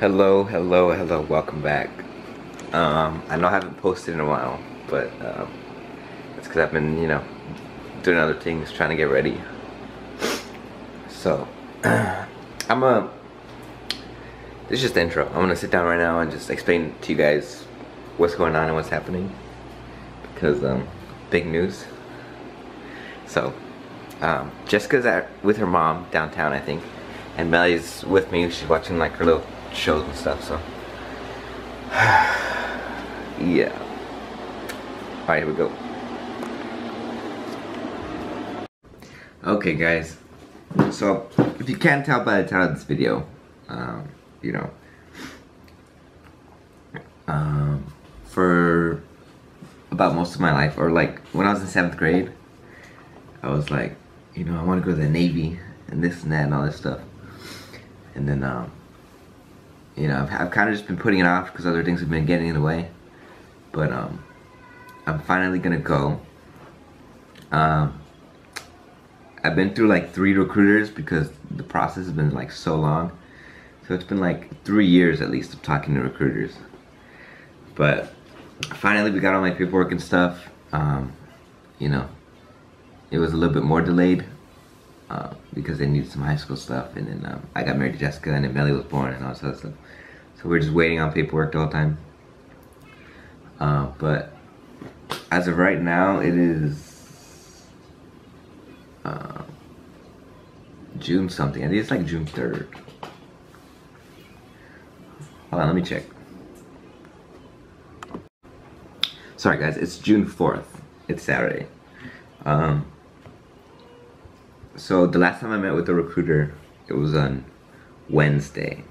Hello, hello, hello, welcome back. Um, I know I haven't posted in a while, but um, it's because I've been, you know, doing other things, trying to get ready. So, I'm a, this is just the intro. I'm gonna sit down right now and just explain to you guys what's going on and what's happening. Because, um, big news. So, um, Jessica's at, with her mom downtown, I think. And Mellie's with me. She's watching like her little shows and stuff, so. yeah. Alright, here we go. Okay, guys. So, if you can't tell by the title of this video, um, you know, um, for about most of my life, or like when I was in seventh grade, I was like, you know, I want to go to the Navy and this and that and all this stuff. And then, um, you know, I've, I've kind of just been putting it off because other things have been getting in the way. But um, I'm finally gonna go. Um, I've been through like three recruiters because the process has been like so long. So it's been like three years at least of talking to recruiters. But finally we got all my paperwork and stuff. Um, you know, it was a little bit more delayed uh, because they needed some high school stuff. And then um, I got married to Jessica and then Mellie was born and all this other stuff. So we're just waiting on paperwork the whole time. Uh, but as of right now, it is uh, June something. I think it's like June 3rd. Hold on, let me check. Sorry guys, it's June 4th. It's Saturday. Um, so the last time I met with the recruiter, it was on Wednesday.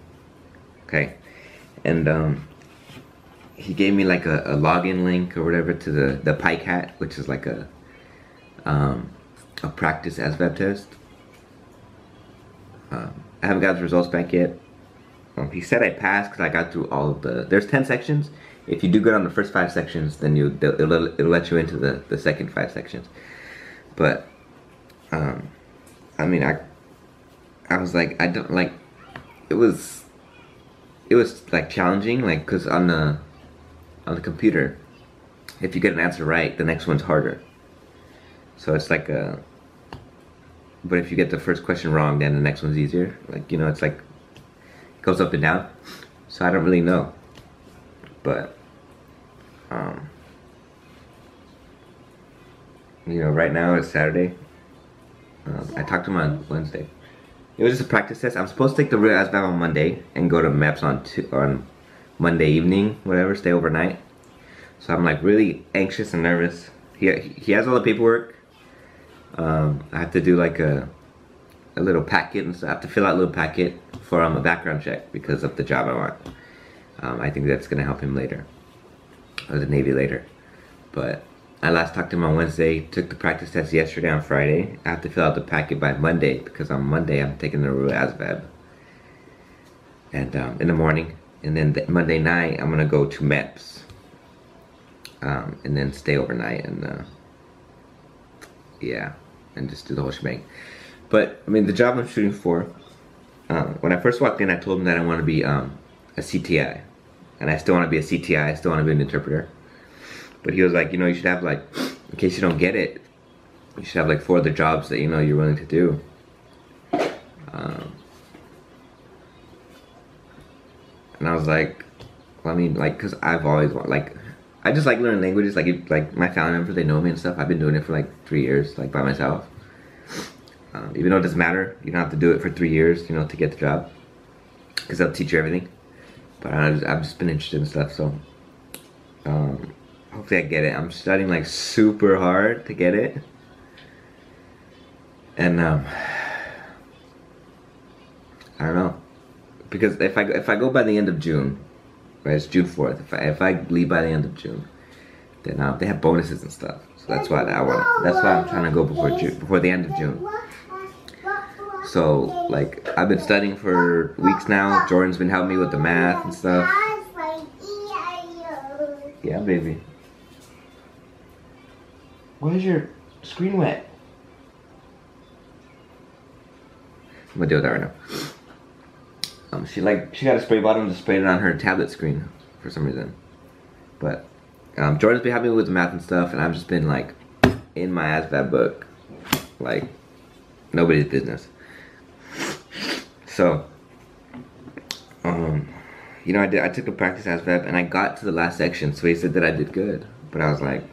Okay. And um, he gave me like a, a, login link or whatever to the, the PiCAT, which is like a um, a practice ASVAB test. Um, I haven't got the results back yet. Um, he said I passed because I got through all of the, there's 10 sections. If you do good on the first five sections, then you it'll, it'll let you into the, the second five sections. But, um, I mean, I, I was like, I don't, like, it was, it was like challenging, like, cause on the, on the computer, if you get an answer right, the next one's harder. So it's like a, but if you get the first question wrong, then the next one's easier. Like, you know, it's like, it goes up and down. So I don't really know. But, um, you know, right now it's Saturday. Um, I talked to him on Wednesday. It was just a practice test. I'm supposed to take the real ASVAB on Monday and go to MEPS on on Monday evening, whatever, stay overnight. So I'm like really anxious and nervous. He he has all the paperwork. Um, I have to do like a a little packet and so I have to fill out a little packet for um, a background check because of the job I want. Um, I think that's gonna help him later, or the Navy later. But I last talked to him on Wednesday, took the practice test yesterday on Friday. I have to fill out the packet by Monday because on Monday I'm taking the ASVAB. And um, in the morning, and then the Monday night I'm gonna go to MEPS. Um, and then stay overnight and uh, yeah, and just do the whole shebang. But I mean, the job I'm shooting for. Uh, when I first walked in, I told him that I want to be um, a CTI, and I still want to be a CTI. I still want to be an interpreter. But he was like, you know, you should have like, in case you don't get it, you should have like four other jobs that you know you're willing to do. Um, and I was like, well, I mean, like, cause I've always like, I just like learning languages. Like, if, like my family members, they know me and stuff. I've been doing it for like three years, like by myself. Um, even though it doesn't matter, you don't have to do it for three years, you know, to get the job, because they'll teach you everything. But I I've just been interested in stuff, so. Um, hopefully I get it. I'm studying like super hard to get it. And um I don't know. Because if I if I go by the end of June, right, it's June 4th. If I if I leave by the end of June, then um, they have bonuses and stuff. So that's why I want that's why I'm trying to go before June before the end of June. So like I've been studying for weeks now. Jordan's been helping me with the math and stuff. Yeah, baby. Why is your screen wet? I'm gonna deal with that right now. Um, she like she got a spray bottle and just sprayed it on her tablet screen for some reason. But um, Jordan's been helping me with the math and stuff, and I've just been like in my ASVAB book, like nobody's business. So, um, you know, I did. I took a practice ASVAB, and I got to the last section, so he said that I did good. But I was like,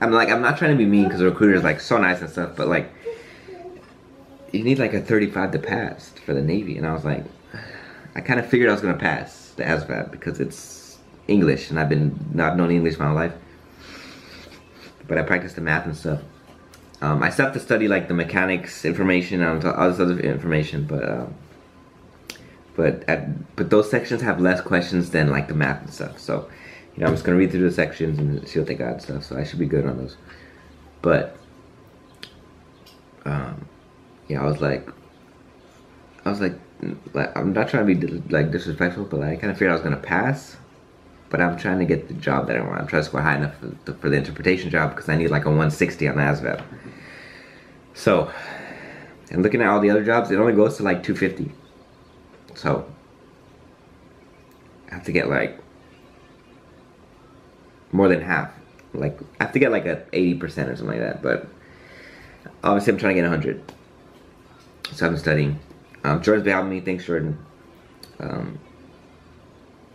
I'm like, I'm not trying to be mean because the recruiter is like so nice and stuff, but like, you need like a 35 to pass for the Navy, and I was like, I kind of figured I was gonna pass the ASVAB because it's English, and I've been not known English my whole life. But I practiced the math and stuff. Um, I still have to study like the mechanics information and all this other information, but um, but at, but those sections have less questions than like the math and stuff. So you know, I'm just gonna read through the sections and see what they got and stuff. So I should be good on those. But um, yeah, I was like, I was like, like I'm not trying to be like disrespectful, but like, I kind of figured I was gonna pass. But I'm trying to get the job that I want. I'm trying to score high enough for the, for the interpretation job because I need like a 160 on ASVAB. So, and looking at all the other jobs, it only goes to like 250. So, I have to get like more than half. Like, I have to get like a 80% or something like that. But obviously, I'm trying to get 100. So been studying. Um, Jordan's been me. Thanks, Jordan. Um,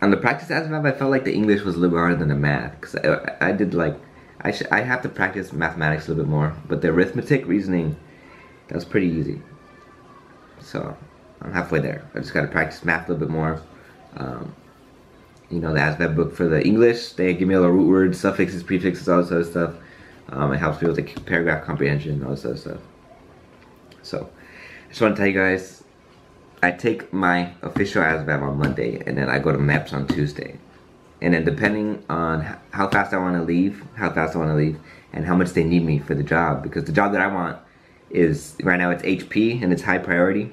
on the practice ASVAB, I felt like the English was a little harder than the math. Because I, I, did like, I, I have to practice mathematics a little bit more. But the arithmetic, reasoning, that was pretty easy. So I'm halfway there. I just got to practice math a little bit more. Um, you know, the ASVAB book for the English, they give me all the root words, suffixes, prefixes, all this other stuff. Um, it helps me with the paragraph comprehension, all this other stuff. So, I just want to tell you guys, I take my official ASVAB on Monday, and then I go to MEPS on Tuesday. And then depending on how fast I want to leave, how fast I want to leave, and how much they need me for the job, because the job that I want is, right now it's HP, and it's high priority.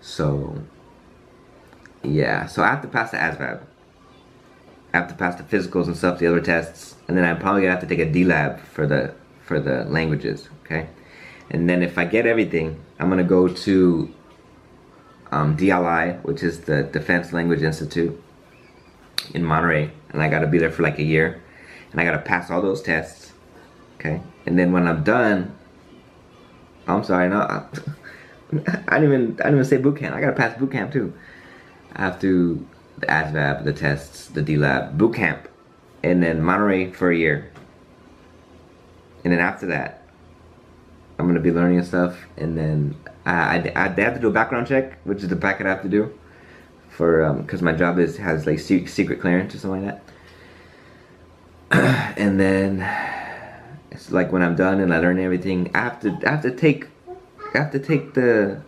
So, yeah, so I have to pass the ASVAB. I have to pass the physicals and stuff, the other tests, and then I'm probably gonna have to take a DLAB for the for the languages, okay? And then if I get everything, I'm gonna go to um, DLI, which is the Defense Language Institute in Monterey, and I gotta be there for like a year, and I gotta pass all those tests, okay? And then when I'm done, I'm sorry, no, I, I didn't even I didn't even say boot camp. I gotta pass boot camp too. I have to the ASVAB, the tests, the DLAB, boot camp, and then Monterey for a year. And then after that, I'm gonna be learning stuff, and then I, I, I they have to do a background check, which is the packet I have to do for because um, my job is has like secret clearance or something like that. and then it's like when I'm done and I learn everything, I have to I have to take I have to take the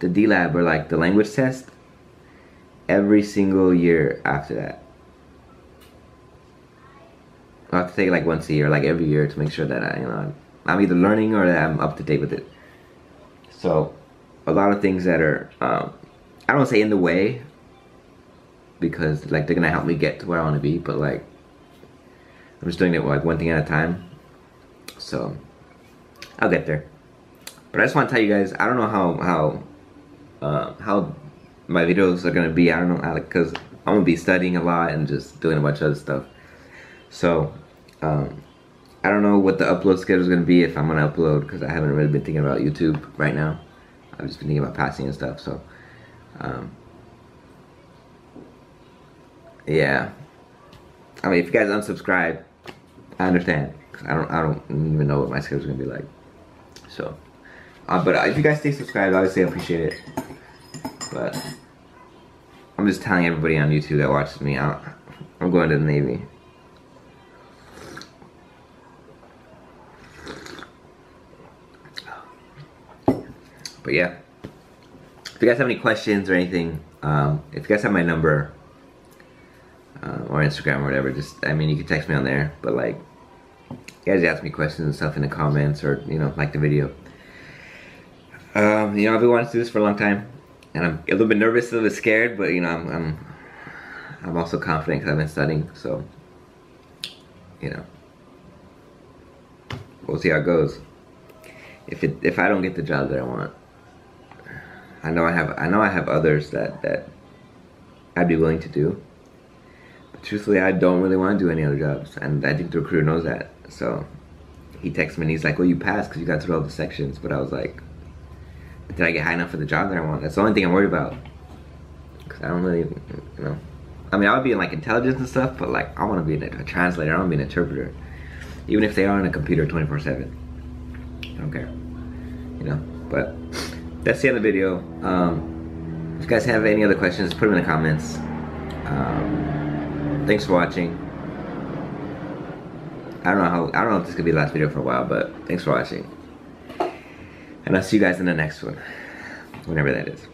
the DLAB or like the language test every single year after that. I have to take like once a year, like every year to make sure that I, you know, I'm either learning or that I'm up to date with it. So, a lot of things that are, um, I don't say in the way, because like they're gonna help me get to where I want to be, but like, I'm just doing it like one thing at a time. So, I'll get there. But I just want to tell you guys, I don't know how how uh, how my videos are gonna be. I don't know how because I'm gonna be studying a lot and just doing a bunch of other stuff. So um, I don't know what the upload schedule is gonna be if I'm gonna upload because I haven't really been thinking about YouTube right now. I've just been thinking about passing and stuff. So um, yeah, I mean if you guys unsubscribe, I understand. Cause I don't I don't even know what my schedule's gonna be like. So, uh, but if you guys stay subscribed, obviously I appreciate it. But I'm just telling everybody on YouTube that watches me out. I'm going to the Navy. But yeah, if you guys have any questions or anything, um, if you guys have my number uh, or Instagram or whatever, just I mean you can text me on there. But like, you guys ask me questions and stuff in the comments or you know like the video. Um, you know I've been wanting to do this for a long time and I'm a little bit nervous, a little bit scared, but you know, I'm I'm, I'm also confident because I've been studying. So, you know, we'll see how it goes. If it if I don't get the job that I want, I know I have I know I have others that that I'd be willing to do. But truthfully, I don't really want to do any other jobs, and I think the recruiter knows that. So he texts me and he's like, "Well, you passed because you got through all the sections." But I was like, "Did I get high enough for the job that I want?" That's the only thing I'm worried about. Because I don't really, you know. I mean, I would be in like intelligence and stuff, but like I want to be a translator. I want to be an interpreter, even if they are on a computer 24/7. I don't care, you know. But that's the end of the video. Um, if you guys have any other questions, put them in the comments. Um, thanks for watching. I don't know how I don't know if this could be the last video for a while, but thanks for watching. And I'll see you guys in the next one. Whenever that is.